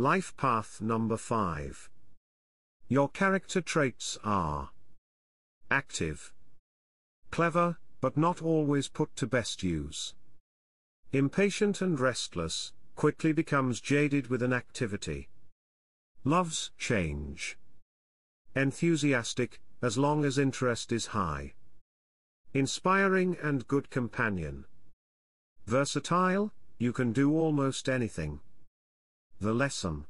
Life path number 5. Your character traits are active, clever, but not always put to best use, impatient and restless, quickly becomes jaded with an activity, loves change, enthusiastic, as long as interest is high, inspiring and good companion, versatile, you can do almost anything. The lesson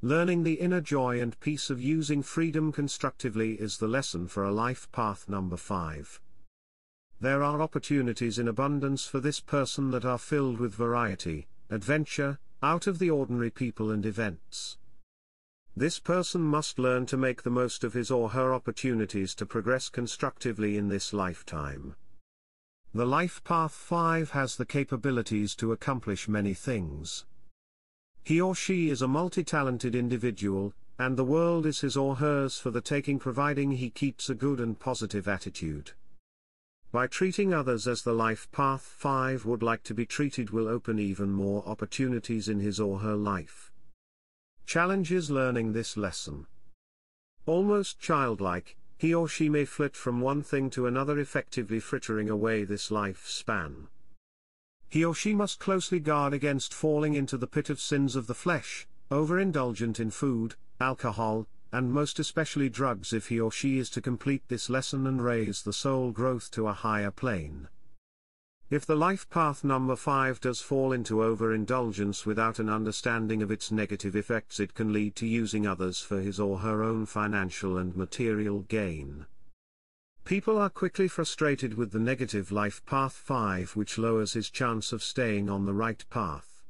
Learning the inner joy and peace of using freedom constructively is the lesson for a life path number 5. There are opportunities in abundance for this person that are filled with variety, adventure, out of the ordinary people and events. This person must learn to make the most of his or her opportunities to progress constructively in this lifetime. The Life Path 5 has the capabilities to accomplish many things. He or she is a multi-talented individual, and the world is his or hers for the taking providing he keeps a good and positive attitude. By treating others as the life path 5 would like to be treated will open even more opportunities in his or her life. Challenges learning this lesson. Almost childlike, he or she may flit from one thing to another effectively frittering away this life span. He or she must closely guard against falling into the pit of sins of the flesh, overindulgent in food, alcohol, and most especially drugs if he or she is to complete this lesson and raise the soul growth to a higher plane. If the life path number 5 does fall into overindulgence without an understanding of its negative effects, it can lead to using others for his or her own financial and material gain. People are quickly frustrated with the negative life path 5, which lowers his chance of staying on the right path.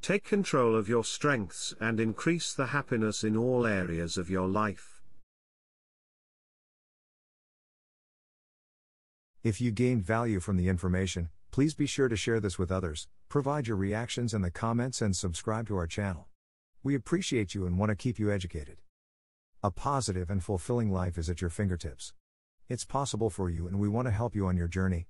Take control of your strengths and increase the happiness in all areas of your life. If you gained value from the information, please be sure to share this with others, provide your reactions in the comments, and subscribe to our channel. We appreciate you and want to keep you educated. A positive and fulfilling life is at your fingertips. It's possible for you, and we want to help you on your journey.